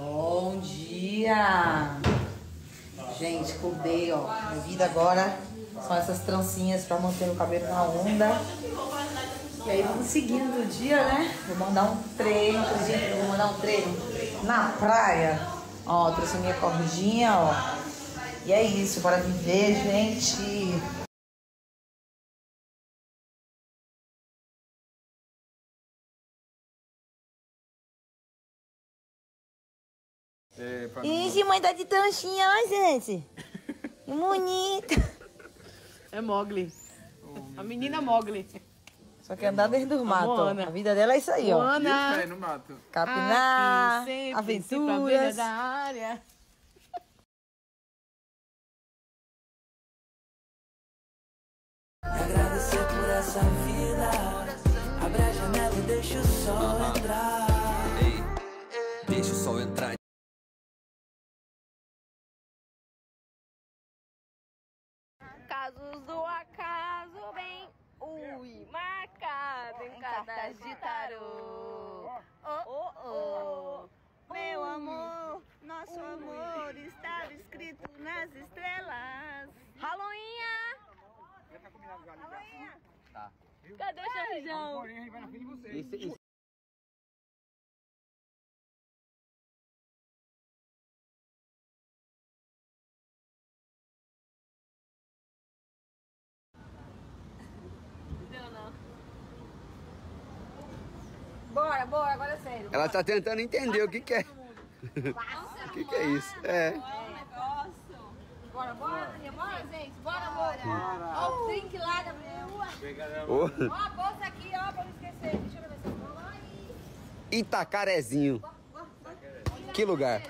Bom dia! Gente, acordei, ó. Minha vida agora são essas trancinhas pra manter o cabelo na onda. E aí vamos seguindo o dia, né? Vou mandar um treino, inclusive, vou mandar um treino na praia. Ó, trouxe minha cordinha, ó. E é isso, bora viver, gente. É, pra Ixi, mãe tá de tanchinha, ó, gente. Que bonita. É Mogli. A menina Mogli. Só quer andar dentro do mato. ó. Moana. A vida dela é isso aí, ó. E o Ana. pé no mato. Capinar, Aqui, sempre, sempre a beira aventuras. da área. Agradecer por essa vida. Abre a janela e deixa o sol entrar. Casos do acaso bem ui marcado em cartas de tarô. Oh, oh, oh. Meu amor, nosso amor estava escrito nas estrelas. Haloinha! Cadê o? Deu Bora, bora, agora é sério. Ela tá tentando entender o que que é. O que que é isso? É. Bora, bora, bora, gente. Bora, amor. Ó o drink lá da Ô, Ó a bolsa aqui, ó, pra não esquecer. Deixa eu ver se eu vou lá e... Itacarezinho. Que lugar?